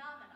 那么。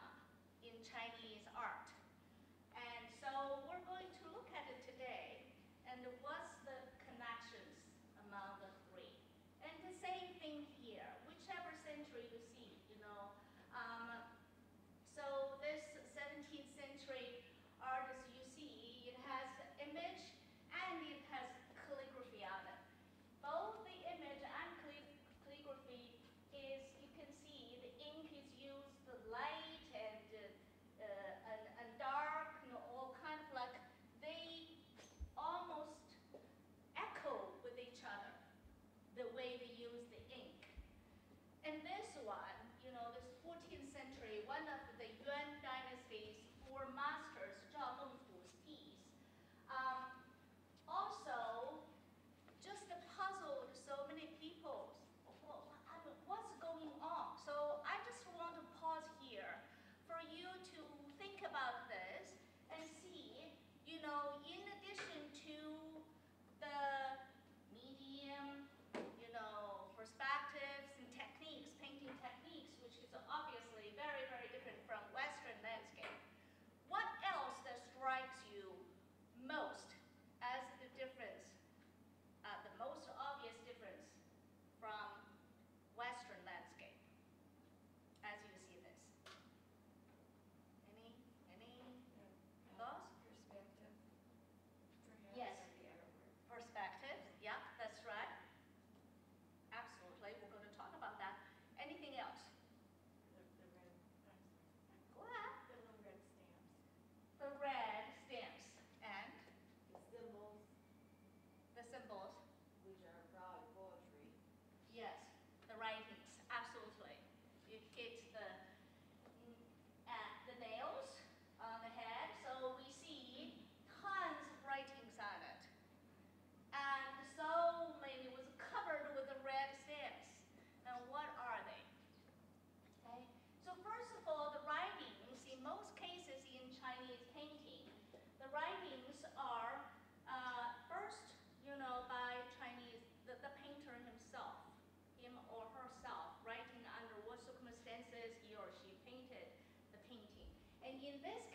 risk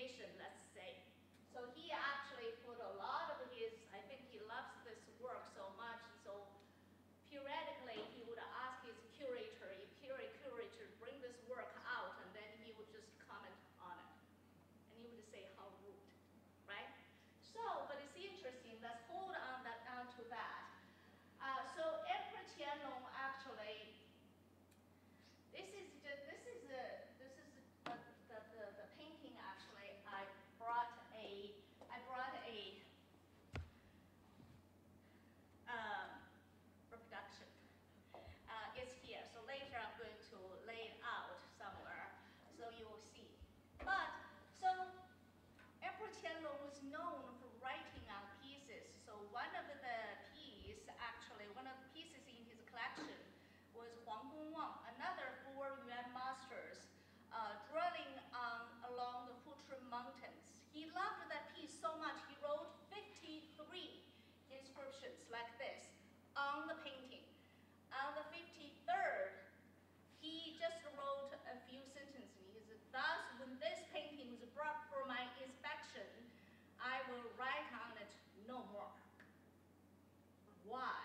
foundation. Let's mountains. He loved that piece so much he wrote 53 inscriptions like this on the painting. On the 53rd, he just wrote a few sentences. He said, thus, when this painting was brought for my inspection, I will write on it no more. Why?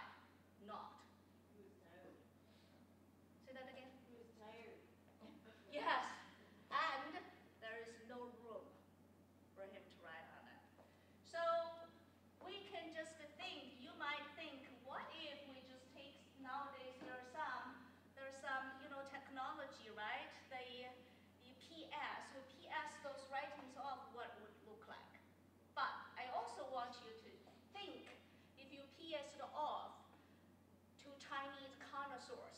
Carnosaurus.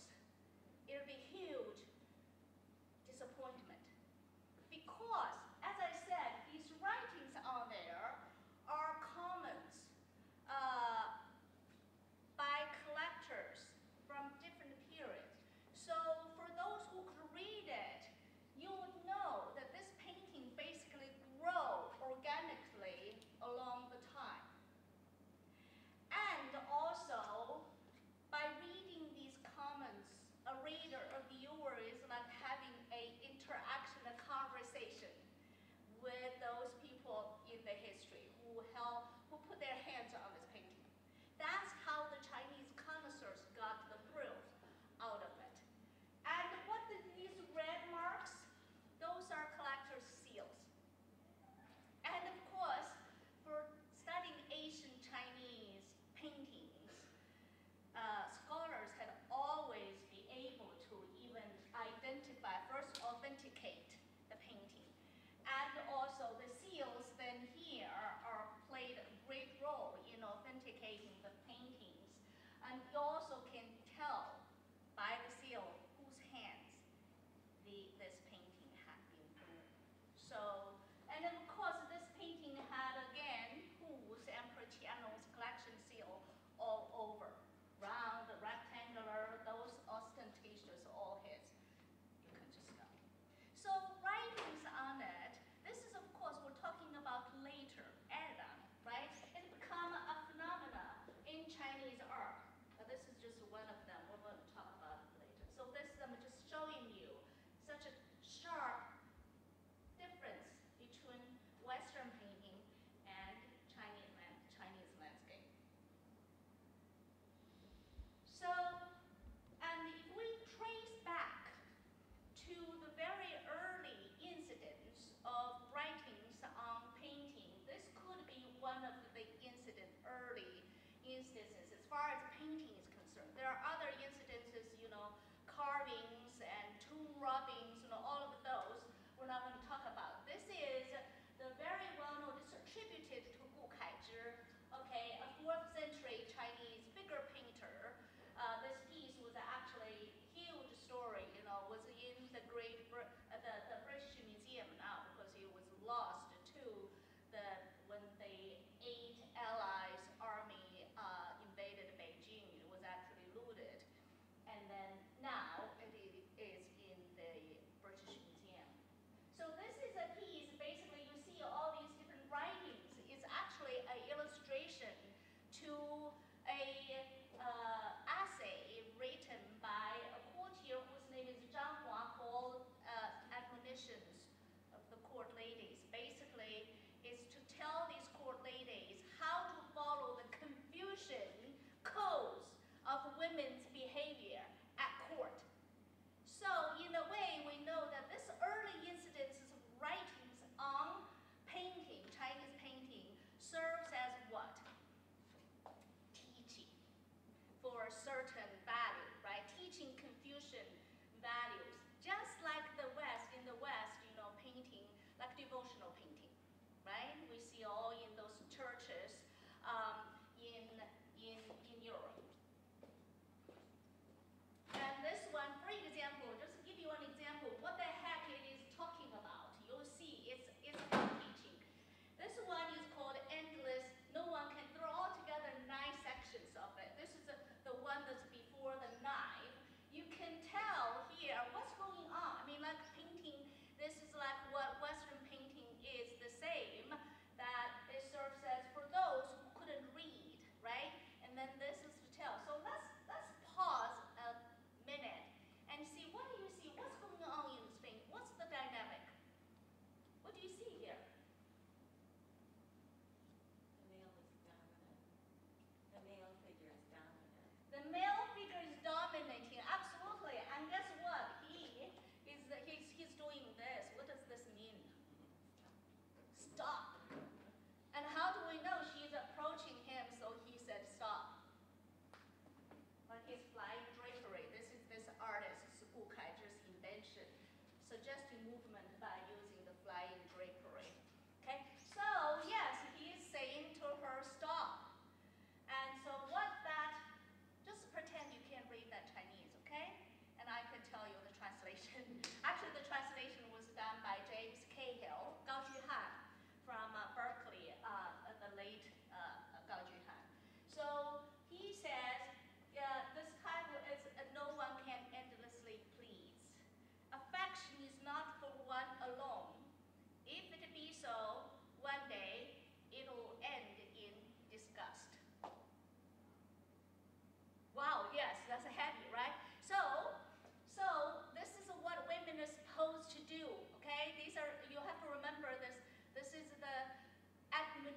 idoso far as painting is concerned. There are other incidences, you know, carvings and tomb robbing certain value, right? Teaching Confucian values, just like the West, in the West, you know, painting, like devotional painting, right? We see all in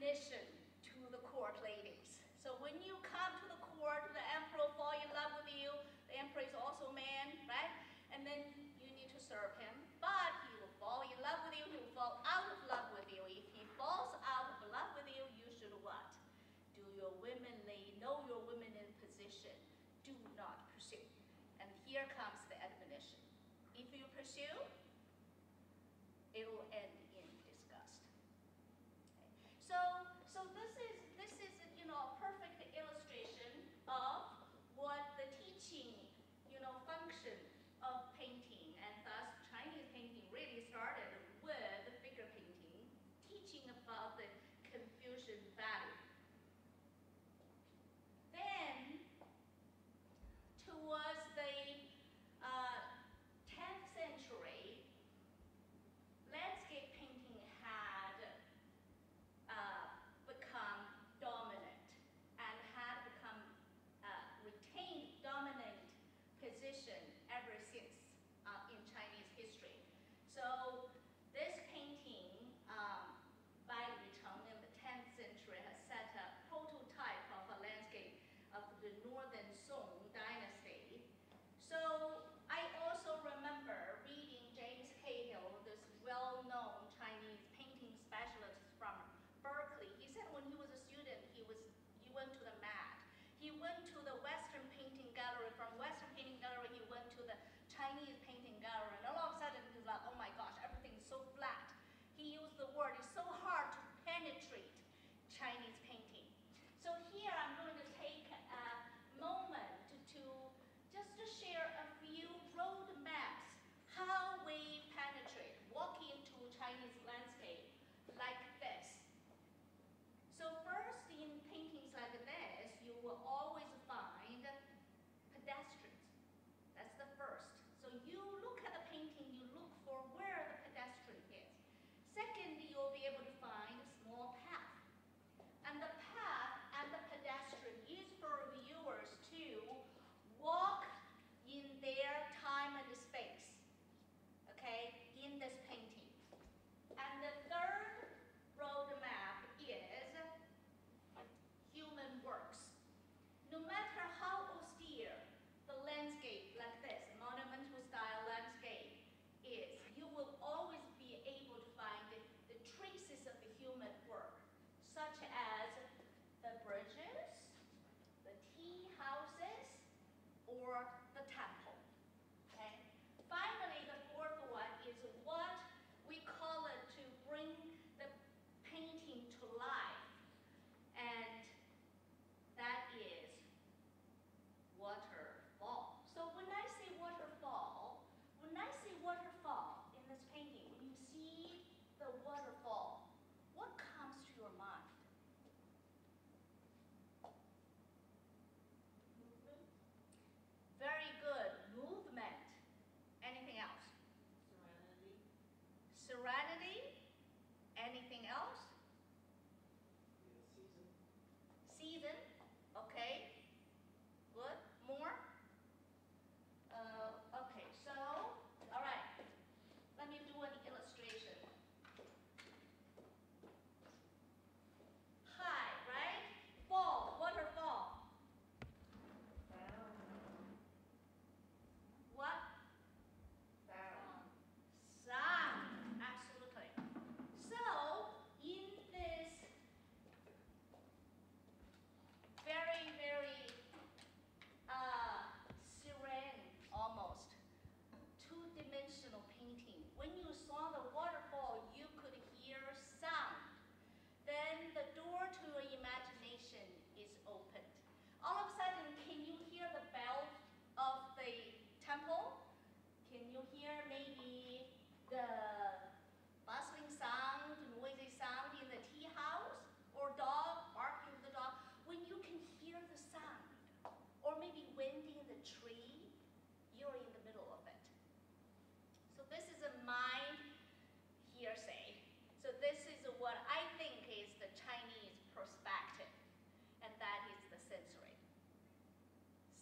admission to the court ladies. So when you come to the court, the emperor fall in love with you, the emperor is also man, right? And then you need to serve him, but he will fall in love with you, he will fall out of love with you. If he falls out of love with you, you should what? Do your womanly, know your women in position. Do not pursue. And here comes the admonition. If you pursue,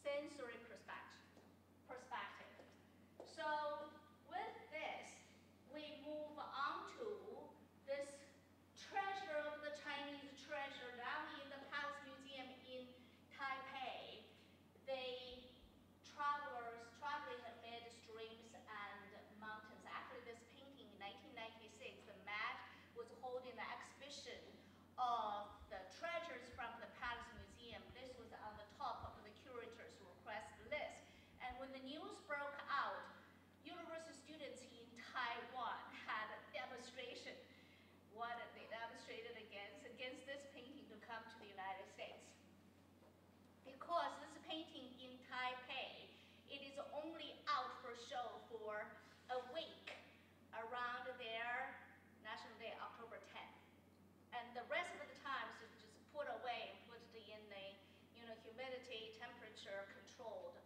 sensory perspective. perspective. So with this, we move on to this treasure of the Chinese treasure down in the Palace Museum in Taipei. They travelers traveling amid streams and mountains. Actually, this painting in 1996, the Met was holding an exhibition of show for a week around their National Day, October 10th. And the rest of the time is just put away and put in a you know, humidity, temperature controlled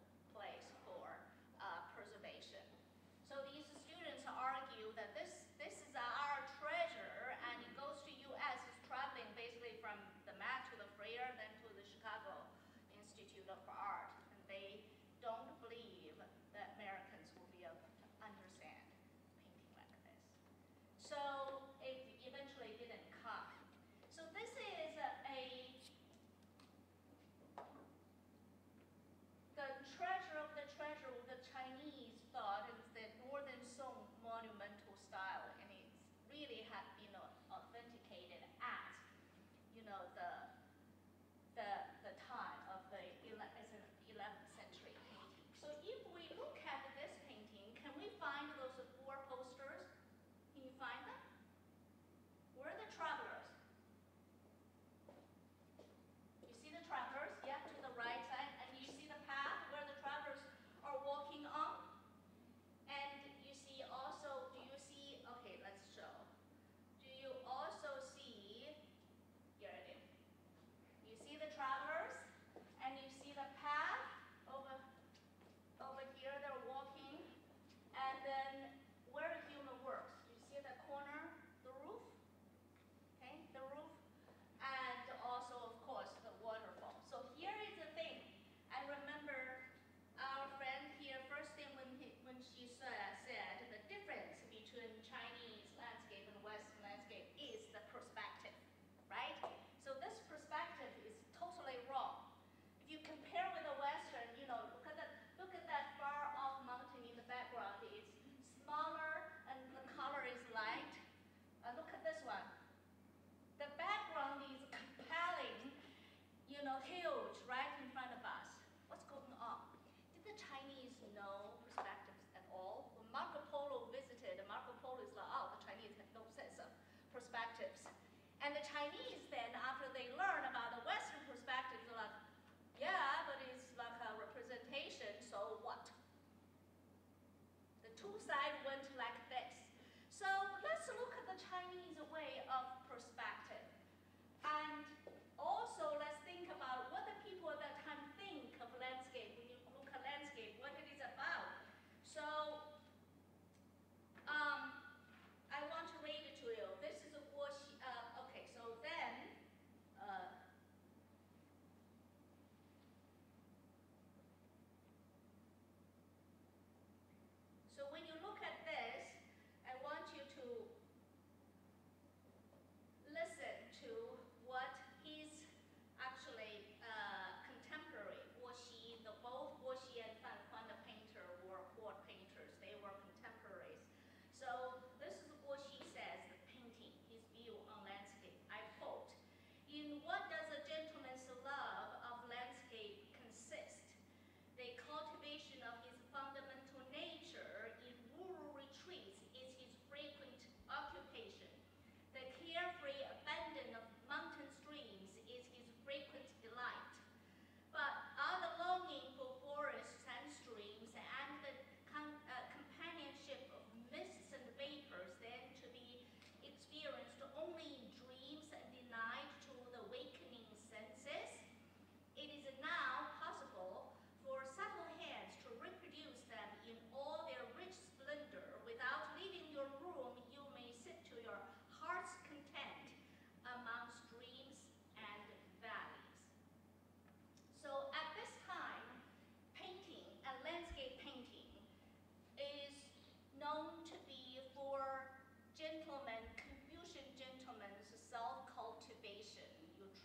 Chinese thought huge right in front of us. What's going on? Did the Chinese know perspectives at all? When Marco Polo visited, Marco Polo is like, oh, the Chinese have no sense of perspectives. And the Chinese then, after they learn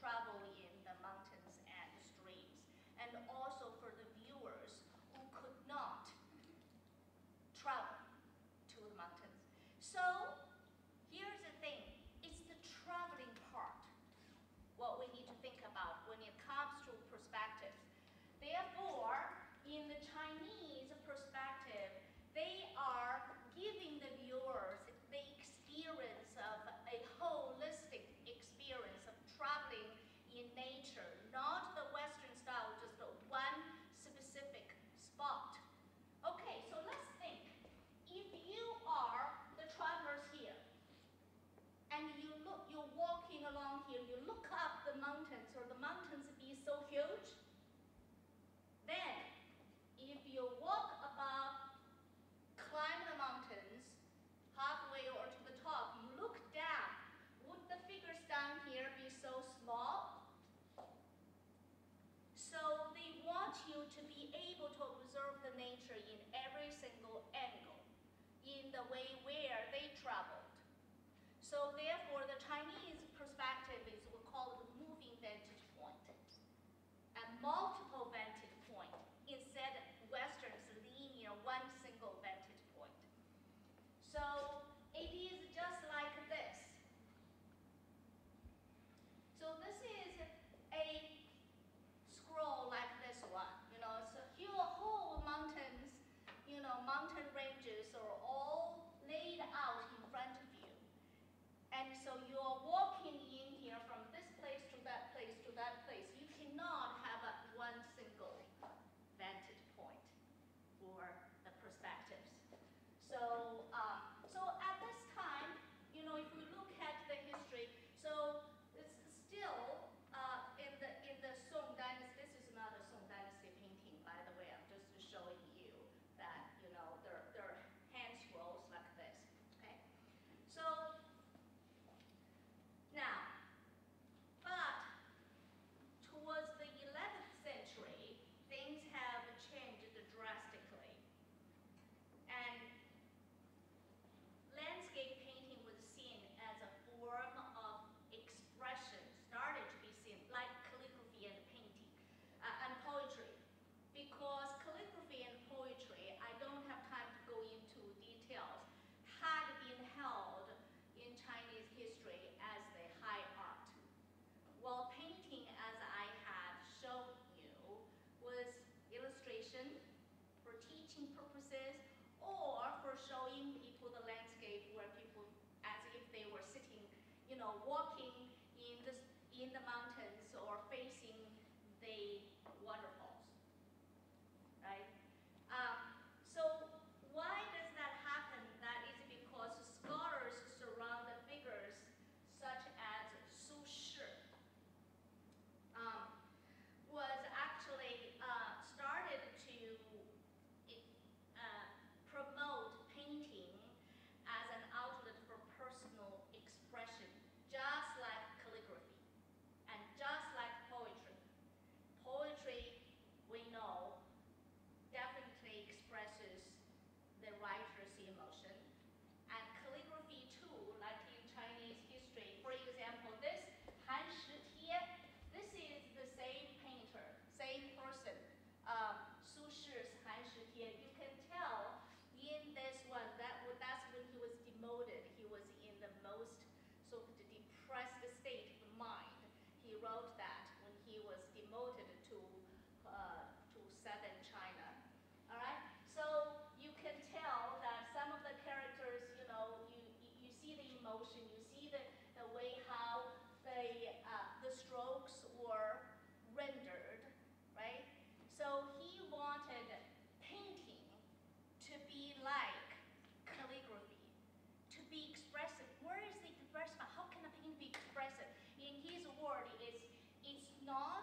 travel in the mountains and streams, and also for the viewers who could not travel to the mountains. So the way where they traveled. So therefore, the Chinese perspective is we call it moving vantage point. A multiple vantage point instead of Western's linear one single vantage point. So you know, walking in the, in the mountains or facing the waterfalls, right? Um, so why does that happen? That is because scholars surround the figures such as Su Shi, um, was actually uh, started to uh, promote painting as an outlet for personal expression, just like calligraphy and just like poetry. Poetry, we know, definitely expresses the writer's emotion. And calligraphy too, like in Chinese history, for example, this Han Shi Tie, this is the same painter, same person, um, Su Shi's Han Shi Tie. You can tell in this one, that wa- that's when he was demoted. He was in the most sort of depressed state of mind. He wrote that when he was demoted to uh, to southern China. All right, so you can tell that some of the characters, you know, you you, you see the emotion, you see the, the way how the uh, the strokes were rendered, right? So he wanted painting to be like calligraphy, to be expressive. Where is the expressive? How can a painting be expressive? In his word, it's it's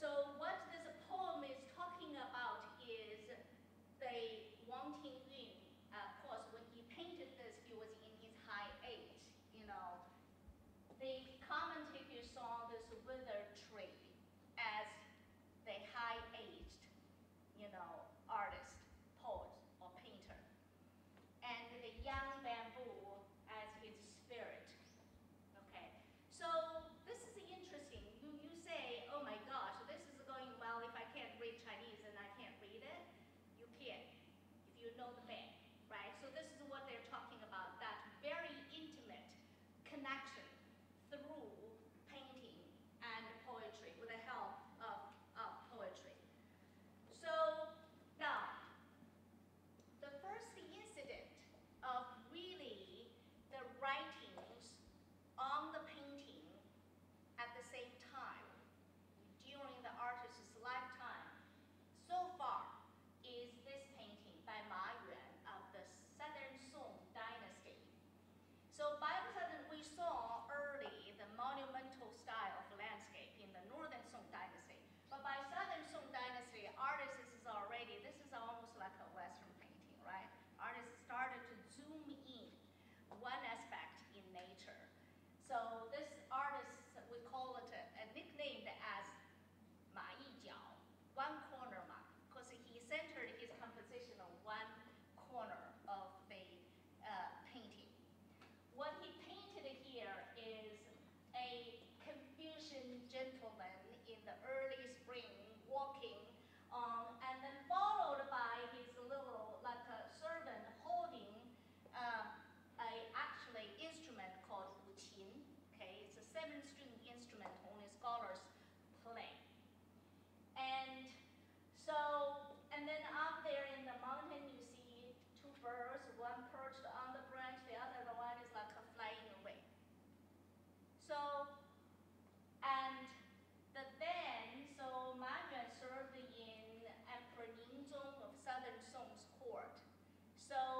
So So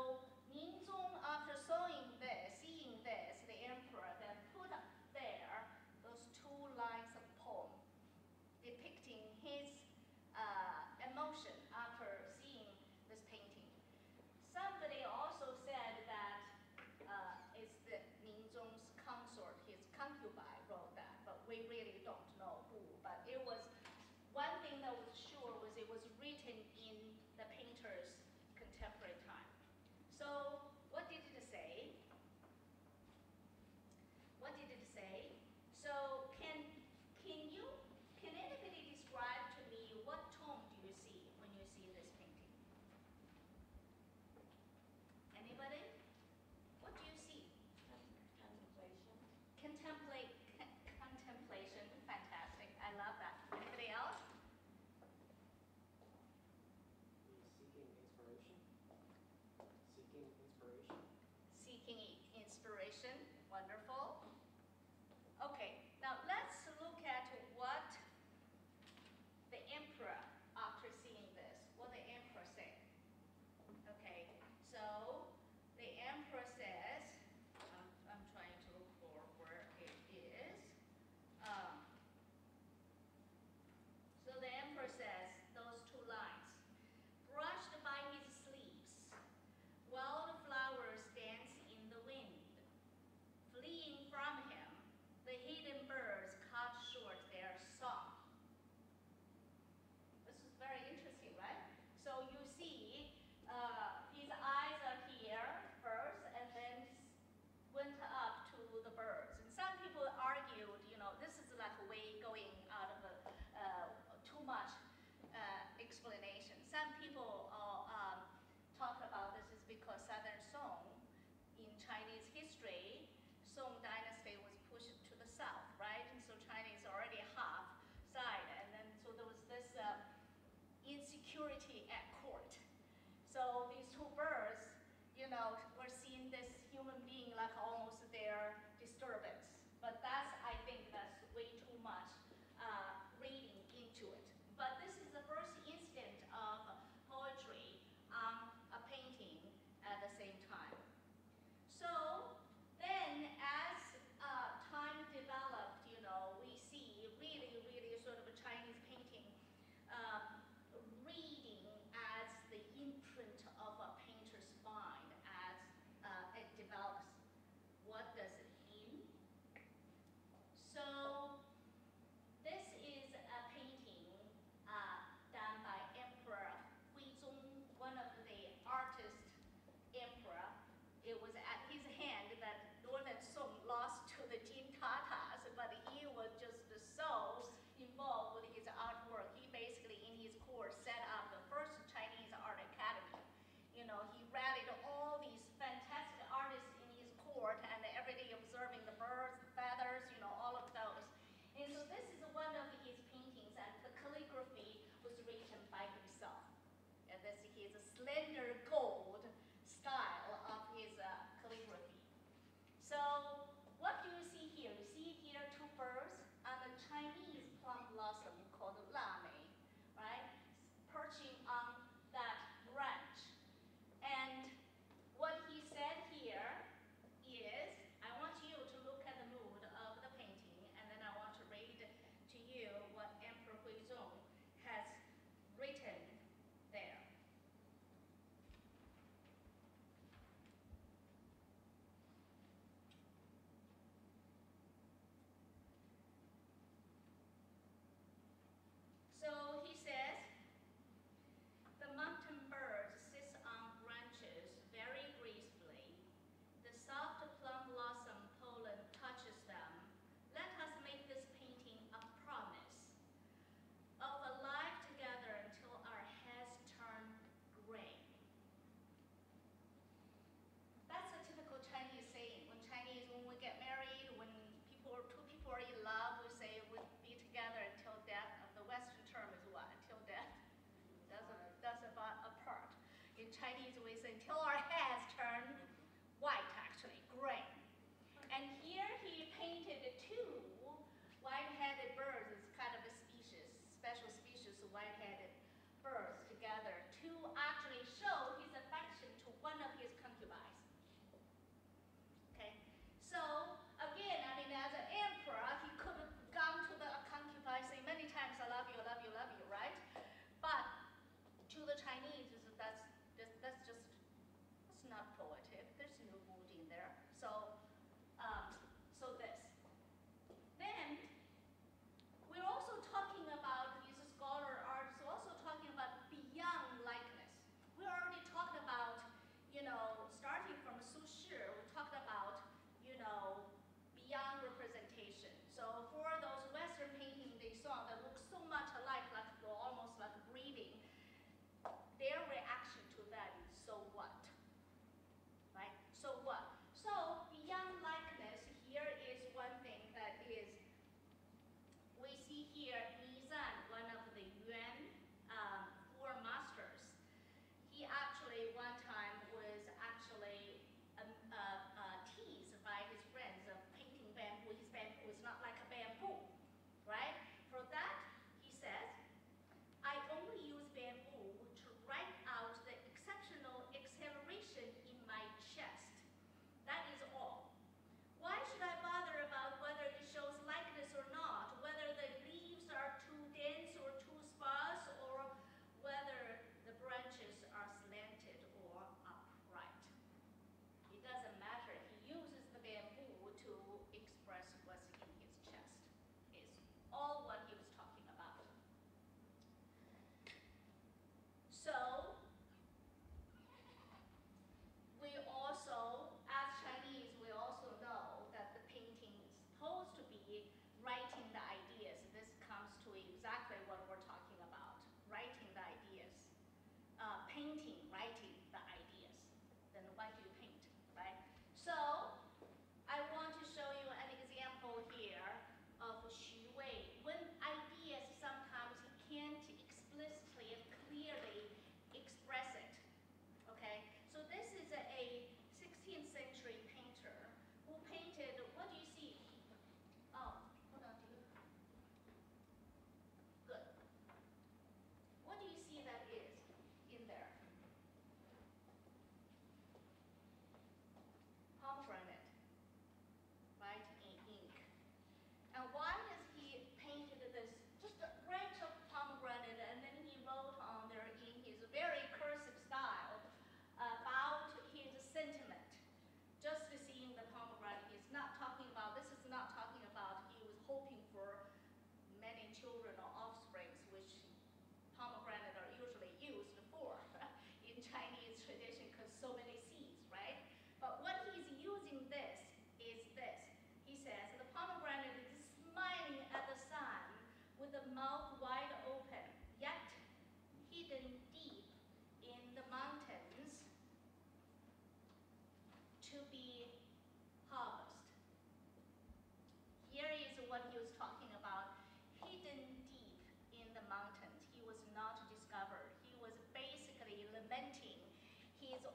security at court. So Slender gold style of his uh, calligraphy. So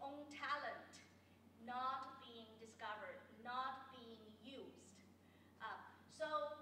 own talent not being discovered, not being used. Uh, so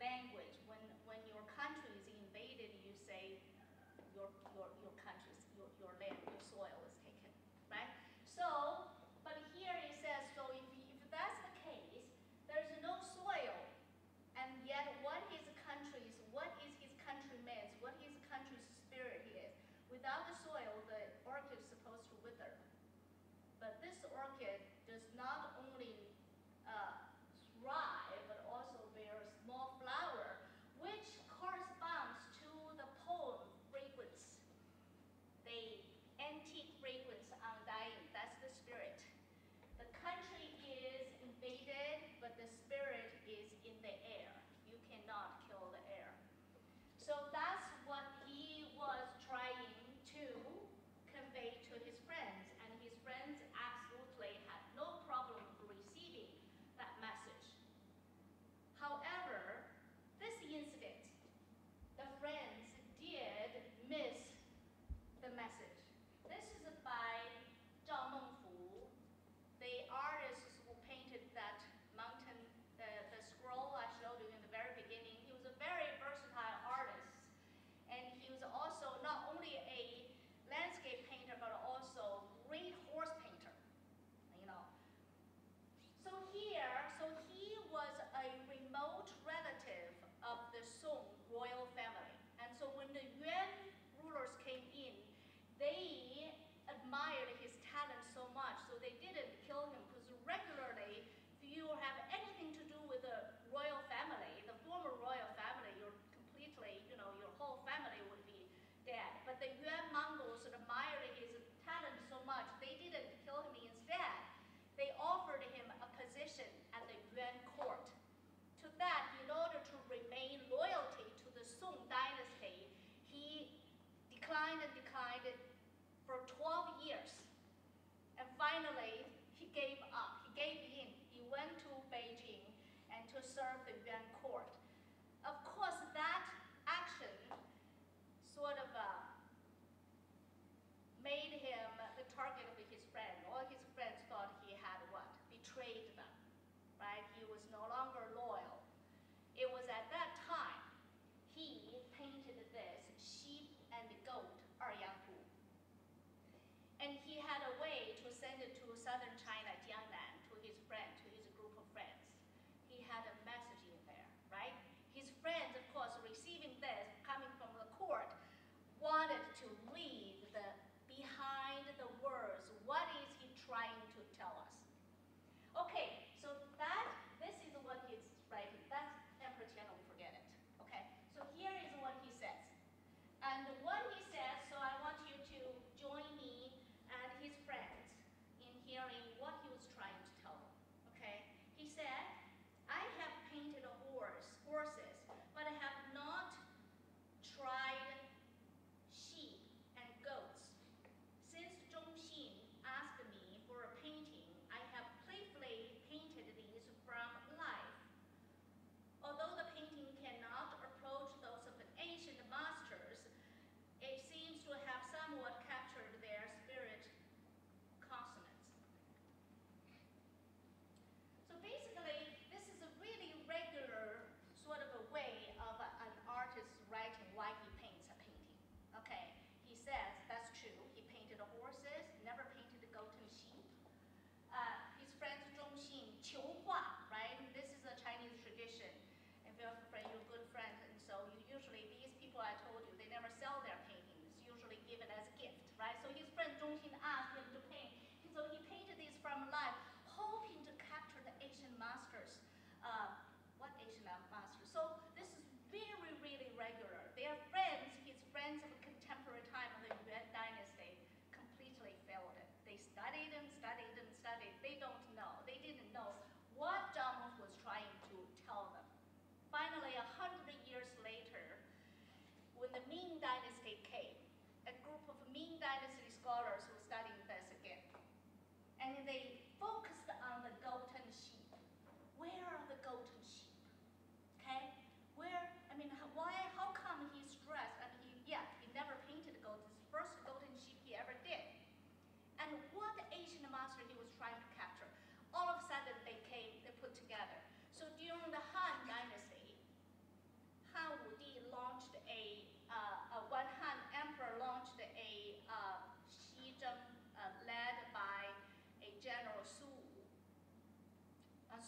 language. declined and declined for 12 years. And finally, he gave up, he gave in. He went to Beijing and to serve the Yuan court. Of course, that action sort of uh, wanted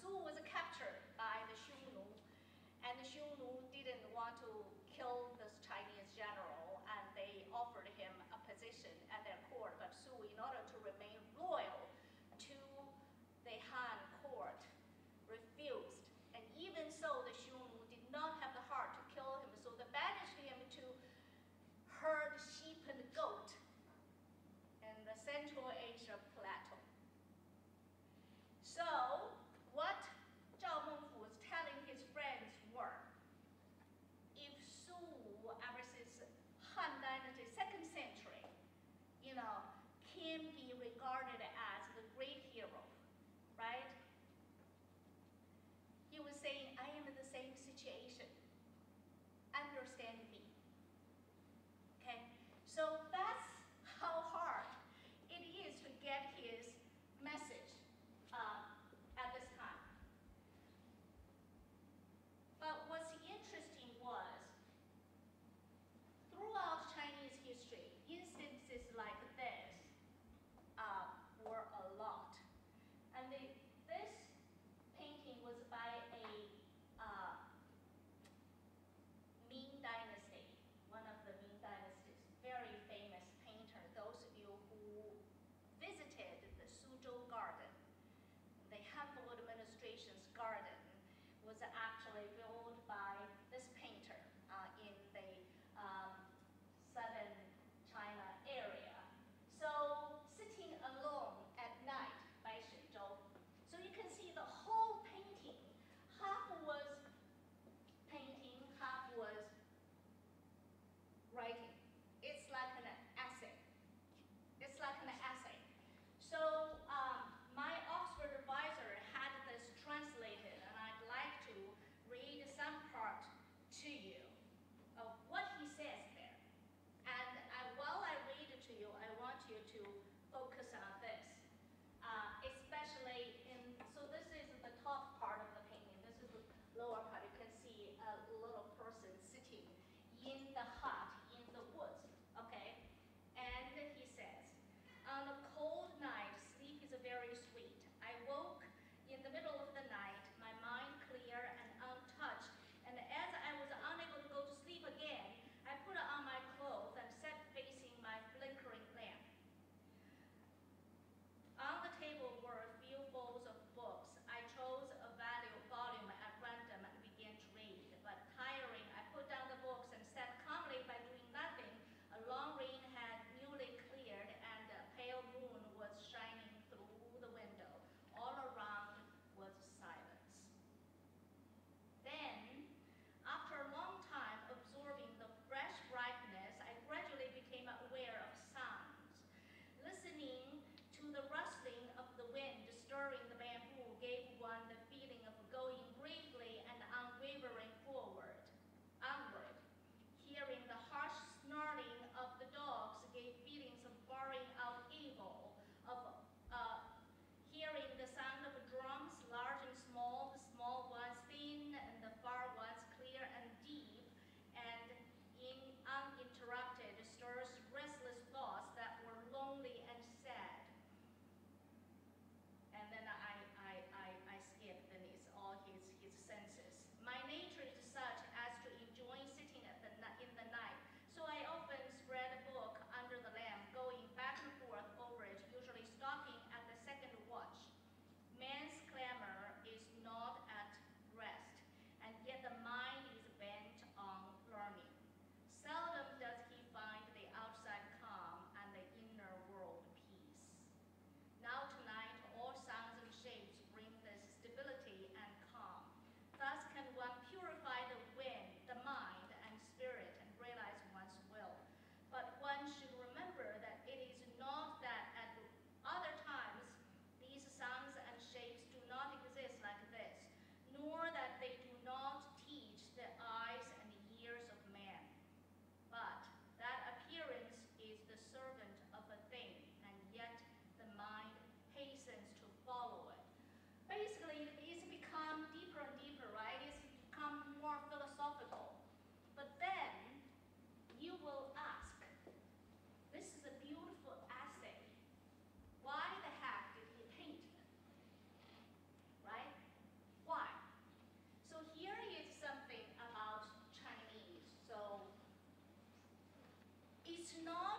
Su was captured by the Xiongnu, and the Xiongnu didn't want to kill regarded as the great hero, right? He was saying, I am in the same situation. Understand me. Okay? So no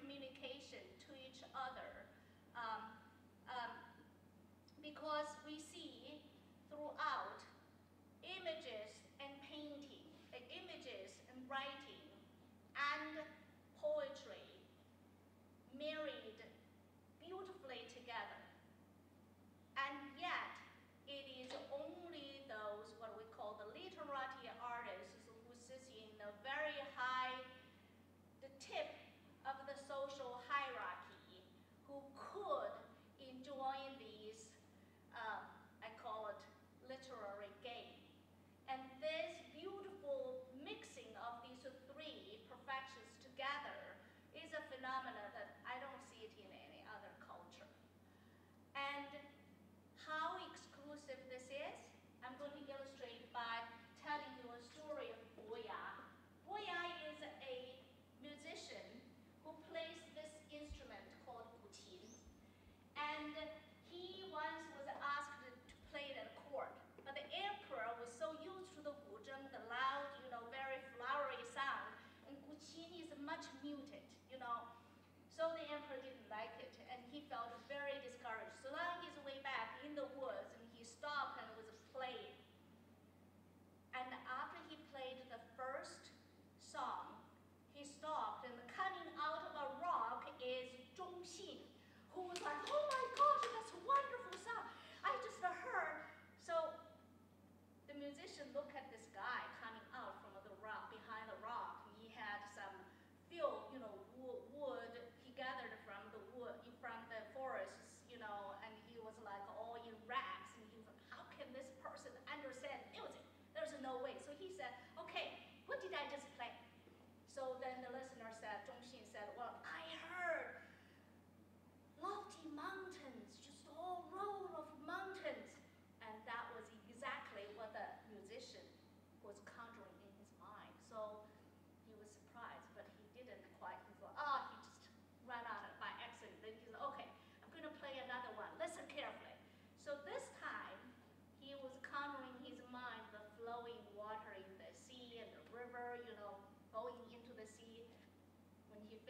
communication to each other um, um, because we see throughout how exclusive this is, I'm going to illustrate by telling you a story of Boya. Boya is a musician who plays this instrument called guqin. And he once was asked to play at court, but the emperor was so used to the guzheng, the loud, you know, very flowery sound, and guqin is much muted, you know. So the emperor didn't like it, and he felt very disappointed the woods and he stopped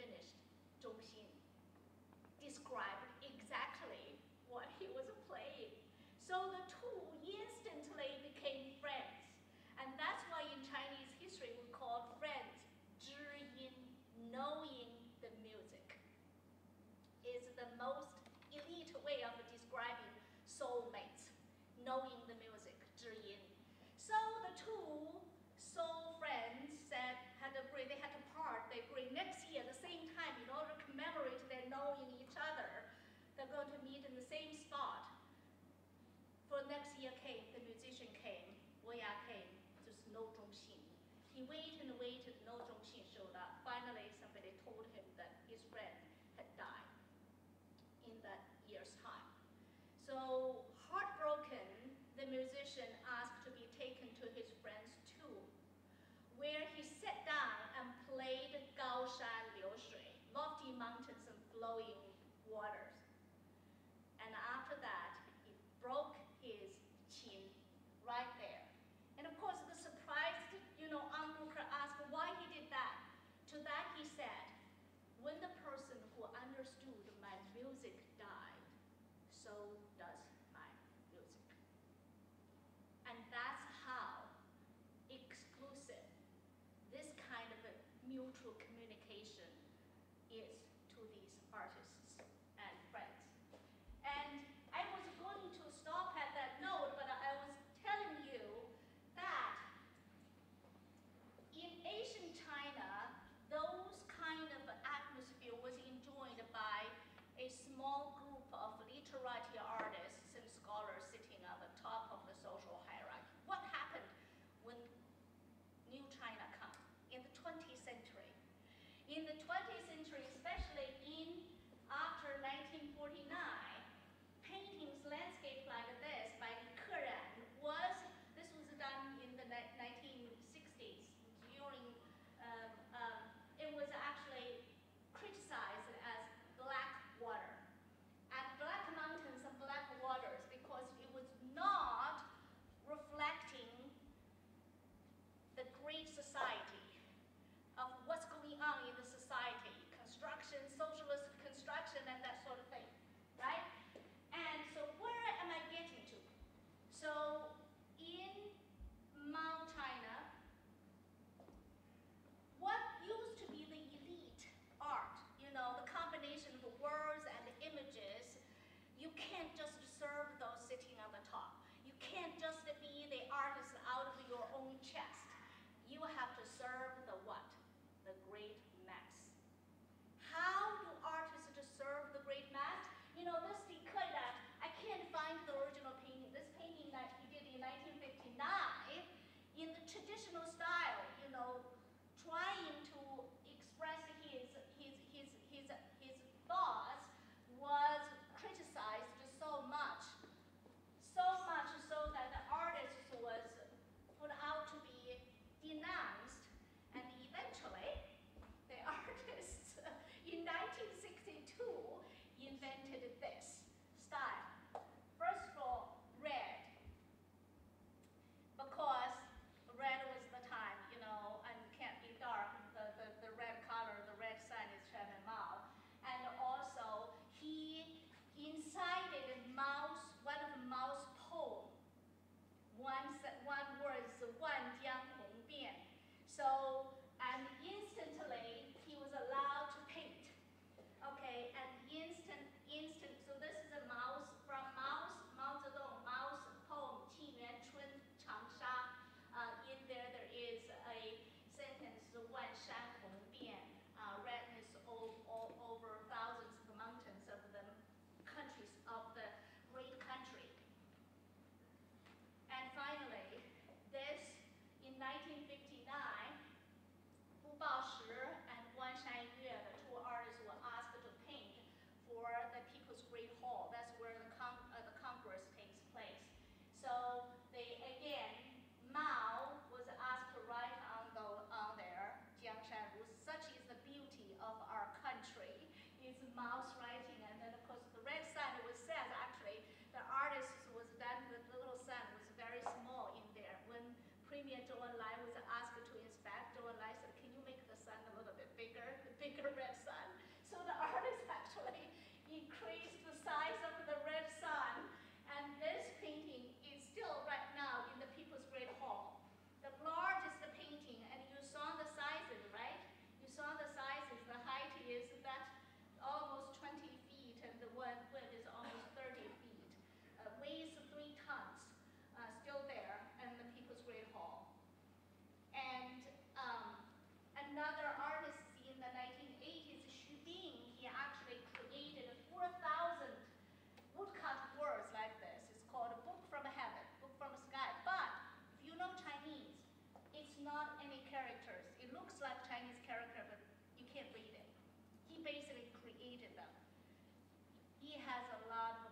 finished, Zhou Xin described exactly what he was playing. So the two instantly became friends. And that's why in Chinese history we call friends, zhiyin, knowing the music. is the most elite way of describing soulmates, knowing Shine. So God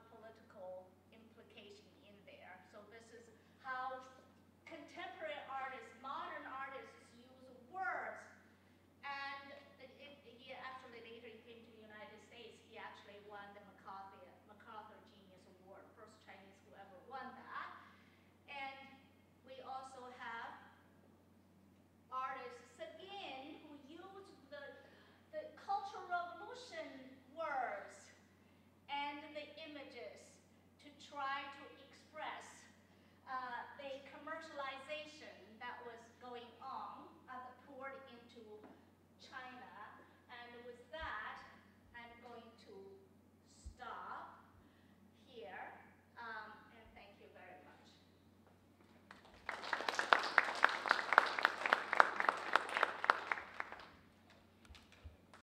try to